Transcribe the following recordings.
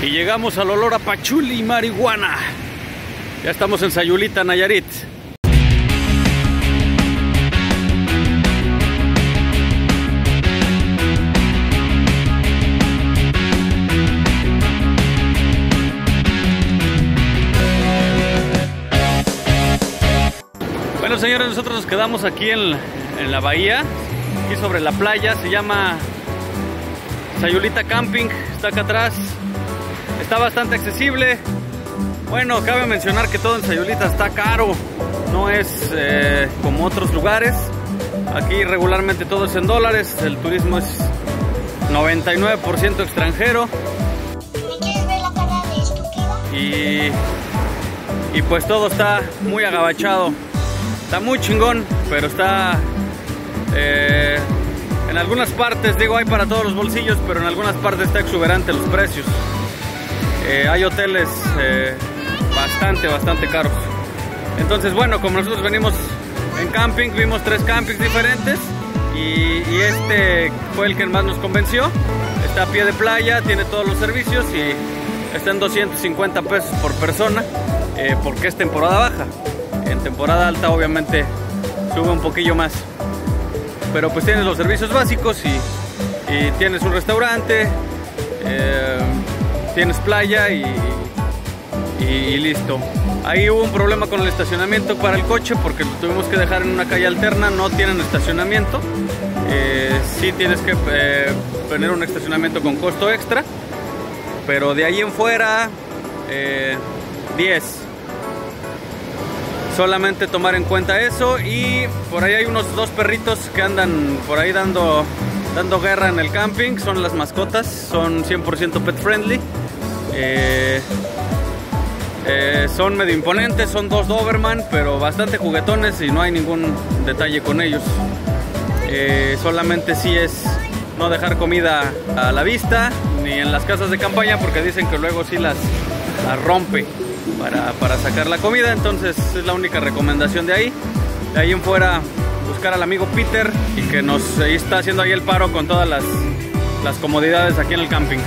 Y llegamos al olor a pachuli y marihuana. Ya estamos en Sayulita, Nayarit. Bueno, señores, nosotros nos quedamos aquí en, en la bahía, aquí sobre la playa. Se llama Sayulita Camping, está acá atrás. Está bastante accesible. Bueno, cabe mencionar que todo en Sayulita está caro, no es eh, como otros lugares. Aquí regularmente todo es en dólares, el turismo es 99% extranjero. Y, y pues todo está muy agabachado. Está muy chingón, pero está eh, en algunas partes, digo, hay para todos los bolsillos, pero en algunas partes está exuberante los precios. Eh, hay hoteles eh, bastante, bastante caros. Entonces, bueno, como nosotros venimos en camping, vimos tres campings diferentes y, este fue el que más nos convenció. Está a pie de playa, tiene todos los servicios y está en 250 pesos por persona eh, porque es temporada baja. En temporada alta obviamente sube un poquillo más. Pero pues tienes los servicios básicos y, tienes un restaurante, tienes playa y, listo. Ahí hubo un problema con el estacionamiento para el coche porque lo tuvimos que dejar en una calle alterna, no tienen estacionamiento. Eh, sí tienes que eh, tener un estacionamiento con costo extra, pero de ahí en fuera, eh, 10. Solamente tomar en cuenta eso y por ahí hay unos dos perritos que andan por ahí dando, dando guerra en el camping, son las mascotas, son 100% pet friendly. Eh, eh, son medio imponentes, son dos Doberman, pero bastante juguetones y no hay ningún detalle con ellos. Eh, solamente sí es no dejar comida a la vista ni en las casas de campaña porque dicen que luego sí las, rompe para, sacar la comida. Entonces es la única recomendación de ahí. De ahí en fuera buscar al amigo Peter y que nos está haciendo ahí el paro con todas las comodidades aquí en el camping.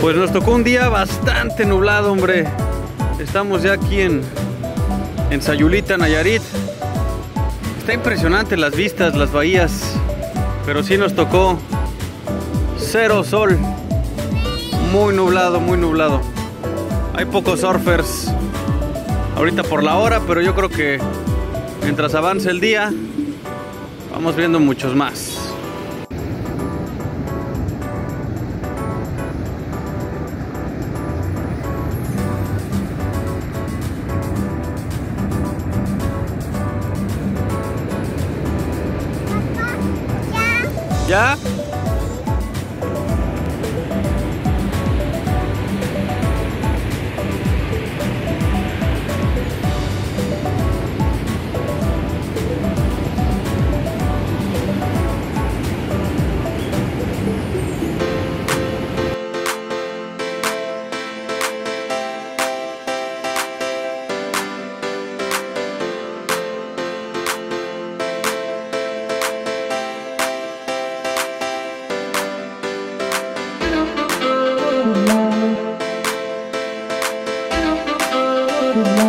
Pues nos tocó un día bastante nublado, hombre. Estamos ya aquí en, en Sayulita, Nayarit. Está impresionante las vistas, las bahías, pero sí nos tocó cero sol, muy nublado, muy nublado. Hay pocos surfers ahorita por la hora, pero yo creo que mientras avance el día, vamos viendo muchos más. ¿Ya? Good.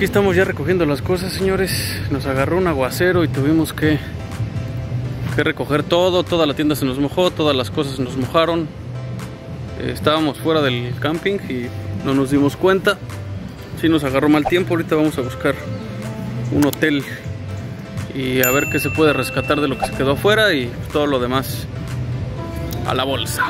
Aquí estamos ya recogiendo las cosas, señores. Nos agarró un aguacero y tuvimos que, que recoger todo. Toda la tienda se nos mojó, todas las cosas se nos mojaron. Estábamos fuera del camping y no nos dimos cuenta. Sí nos agarró mal tiempo. Ahorita vamos a buscar un hotel y a ver qué se puede rescatar de lo que se quedó afuera y todo lo demás a la bolsa.